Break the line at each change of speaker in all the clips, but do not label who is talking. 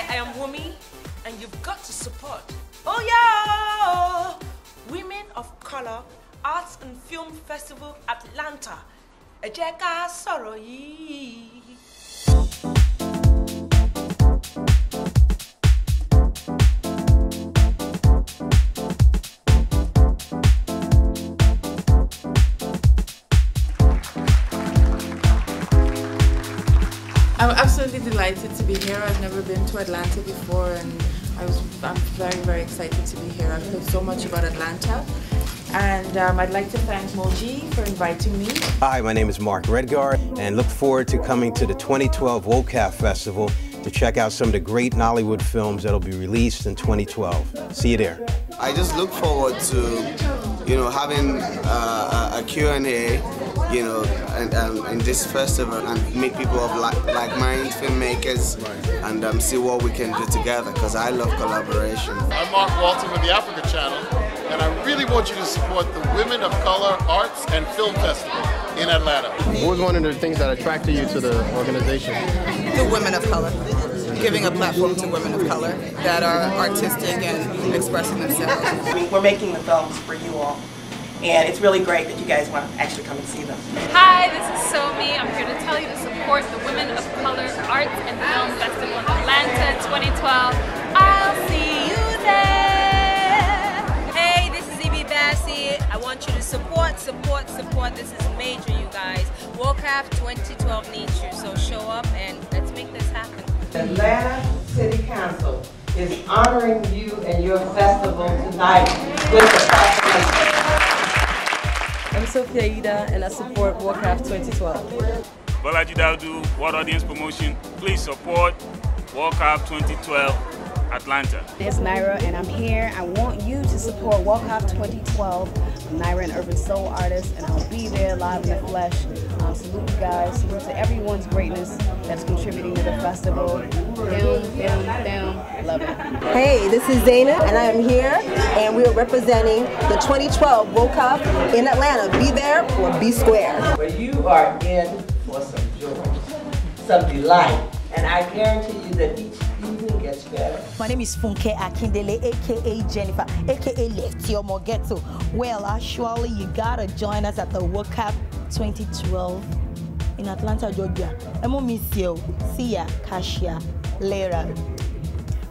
Hi, I am Wunmi, and you've got to support. Oh yeah! Women of Color Arts and Film Festival Atlanta. Ẹ jẹ́ ká sọ̀rọ̀ yìí.
I'm absolutely delighted to be here. I've never been to Atlanta before and I was, I'm very, very excited to be here. I've heard so much about Atlanta and um, I'd like to thank Moji for inviting me.
Hi, my name is Mark Redgard and look forward to coming to the 2012 WOCAF Festival to check out some of the great Nollywood films that'll be released in 2012. See you there.
I just look forward to, you know, having uh, a Q&A, you know, and, um, in this festival and meet people of like, like-minded filmmakers and um, see what we can do together because I love collaboration.
I'm Mark Walton with the Africa Channel, and I really want you to support the Women of Color Arts and Film Festival in Atlanta.
What was one of the things that attracted you to the organization?
The women of color. Giving a platform to women of color that are artistic and expressing themselves.
We're making the films for you all. And it's really great that you guys want to actually come and see them.
Hi, this is Somi. I'm here to tell you to support the Women of Color Arts and Film Festival in Atlanta 2012. I'll see you there.
Hey, this is Ebbe Bassey. I want you to support, support, support. This is major, you guys. WOCAF 2012 needs you, so show up and let's make this happen.
Atlanta City Council is honoring you and your festival tonight with the proclamation.
I'm Sophy Aiida and I support WOCAF 2012.
Bolaji Dawodu, World Audience Promotion. Please support WOCAF 2012 Atlanta.
It's Naira and I'm here. I want you to support WOCAF 2012. I'm Naira, an urban soul artist, and I'll be there live in the flesh. Um, salute you guys. Salute to everyone's greatness that's contributing to the festival. Film, film, film. Love it.
Hey, this is Zaina, and I am here, and we are representing the 2012 WOCAF in Atlanta. Be there or be square.
Where you are in for some joy, some delight, and I guarantee you that each evening gets better.
My name is Funke Akindele, aka Jennifer, aka Lefty Omo Ghetto. Well, actually, you gotta join us at the WOCAF 2012 in Atlanta, Georgia. Emo miss you. See ya, Kashia, later.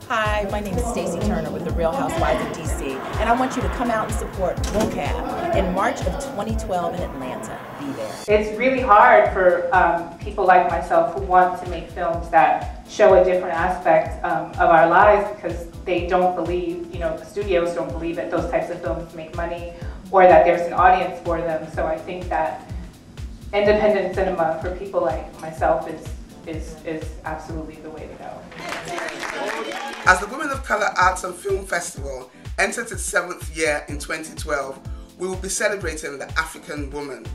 Hi, my name is Stacey Turner with the Real Housewives of DC, and I want you to come out and support WOCAF in March of 2012 in Atlanta. Be there.
It's really hard for um, people like myself who want to make films that show a different aspect um, of our lives because they don't believe, you know, the studios don't believe that those types of films make money or that there's an audience for them. So I think that independent cinema for people like myself is is, is absolutely the way to go.
As the Women of Color Arts and Film Festival enters its seventh year in 2012, we will be celebrating the African woman.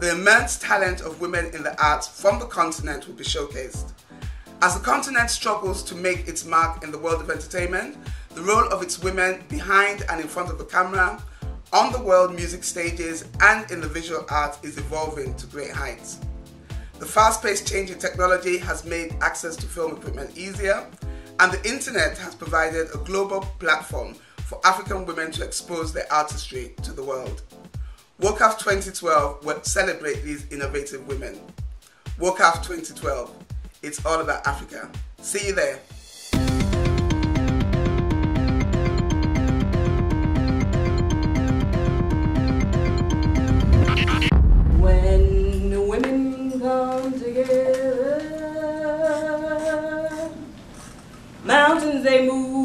The immense talent of women in the arts from the continent will be showcased. As the continent struggles to make its mark in the world of entertainment, the role of its women behind and in front of the camera, on the world music stages, and in the visual arts is evolving to great heights. The fast-paced change in technology has made access to film equipment easier, and the internet has provided a global platform for African women to expose their artistry to the world. WOCAF 2012 will celebrate these innovative women. WOCAF 2012, it's all about Africa. See you there.
They move.